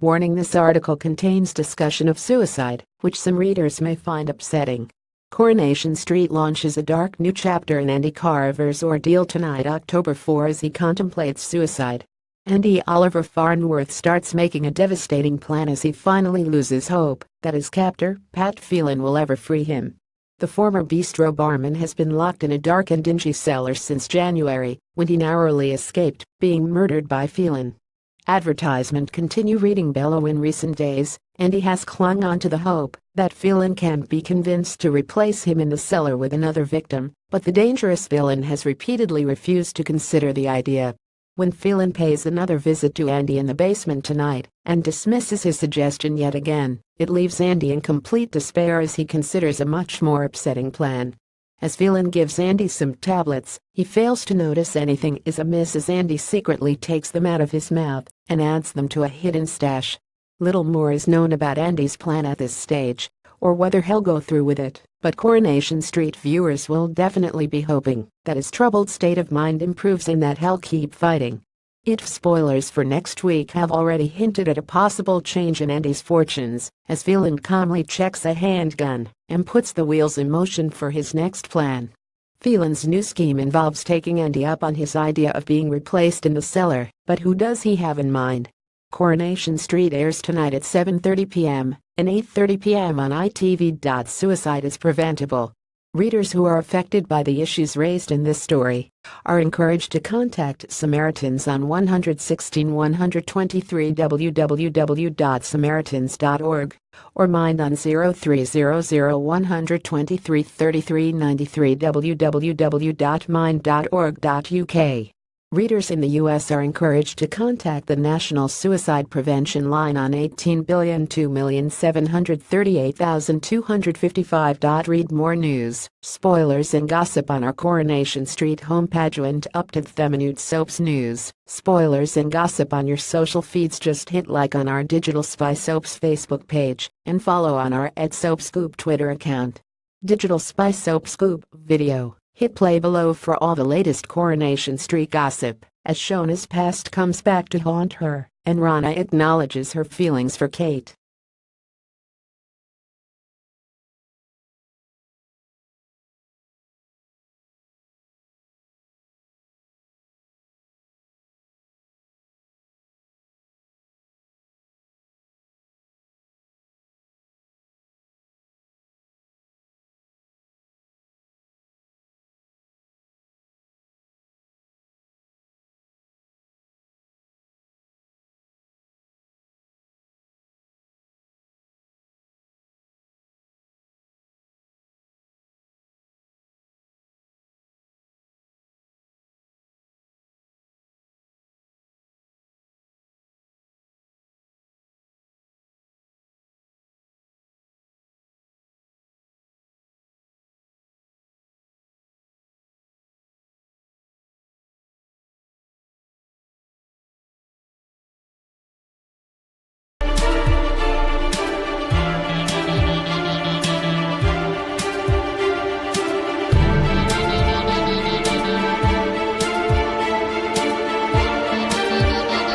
warning this article contains discussion of suicide, which some readers may find upsetting. Coronation Street launches a dark new chapter in Andy Carver's ordeal tonight October 4 as he contemplates suicide. Andy Oliver Farnworth starts making a devastating plan as he finally loses hope that his captor, Pat Phelan will ever free him. The former bistro barman has been locked in a dark and dingy cellar since January, when he narrowly escaped being murdered by Phelan. Advertisement continue reading bellow in recent days, and he has clung on to the hope that Phelan can be convinced to replace him in the cellar with another victim, but the dangerous villain has repeatedly refused to consider the idea. When Phelan pays another visit to Andy in the basement tonight and dismisses his suggestion yet again, it leaves Andy in complete despair as he considers a much more upsetting plan. As Phelan gives Andy some tablets, he fails to notice anything is amiss as Andy secretly takes them out of his mouth and adds them to a hidden stash. Little more is known about Andy's plan at this stage, or whether he'll go through with it, but Coronation Street viewers will definitely be hoping that his troubled state of mind improves and that he'll keep fighting. If spoilers for next week have already hinted at a possible change in Andy's fortunes, as Phelan calmly checks a handgun and puts the wheels in motion for his next plan. Phelan's new scheme involves taking Andy up on his idea of being replaced in the cellar, but who does he have in mind? Coronation Street airs tonight at 7.30 p.m. and 8.30 p.m. on ITV. Suicide is preventable. Readers who are affected by the issues raised in this story are encouraged to contact Samaritans on 116 123 www.samaritans.org or Mind on 0300 123 33 93 www.mind.org.uk. Readers in the U.S. are encouraged to contact the National Suicide Prevention Line on 18,002,738,255. Read more news, spoilers and gossip on our Coronation Street homepage and up to the minute soaps news, spoilers and gossip on your social feeds. Just hit like on our Digital Spy Soaps Facebook page and follow on our Ed Soap Scoop Twitter account. Digital Spy Soap Scoop video. Hit play below for all the latest Coronation Street gossip, as Shona's past comes back to haunt her, and Rana acknowledges her feelings for Kate.